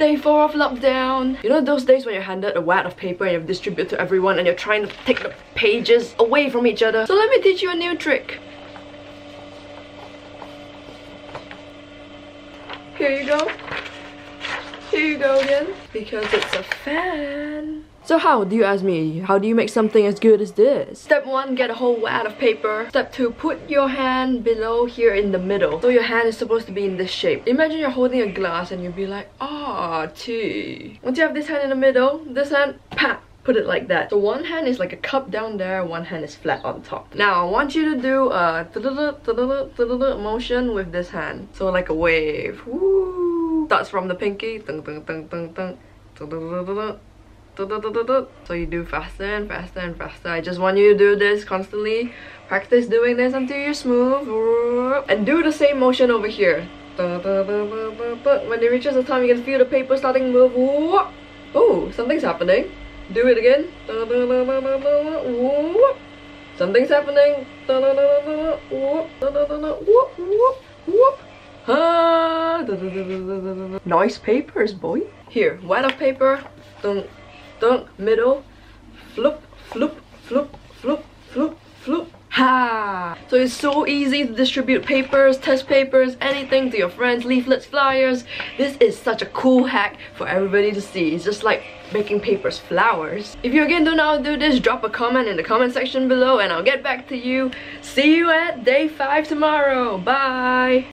day four of lockdown. You know those days when you're handed a wad of paper and you distribute to everyone and you're trying to take the pages away from each other? So let me teach you a new trick. Here you go. Here you go again. Because it's a fan. So how, do you ask me, how do you make something as good as this? Step 1, get a whole wad of paper. Step 2, put your hand below here in the middle. So your hand is supposed to be in this shape. Imagine you're holding a glass and you'll be like, ah, tea. Once you have this hand in the middle, this hand, pat, put it like that. So one hand is like a cup down there, one hand is flat on top. Now I want you to do a motion with this hand. So like a wave. Woo! Starts from the pinky. So you do faster and faster and faster. I just want you to do this constantly. Practice doing this until you're smooth. And do the same motion over here. When it reaches the time, you can feel the paper starting to move. Oh, something's happening. Do it again. Something's happening. Nice papers, boy. Here, wad of paper. Dunk, middle. Floop, floop, floop, floop, floop, floop. Ha! So it's so easy to distribute papers, test papers, anything to your friends, leaflets, flyers. This is such a cool hack for everybody to see. It's just like making papers flowers. If you again don't know how to do this, drop a comment in the comment section below and I'll get back to you. See you at day 5 tomorrow. Bye!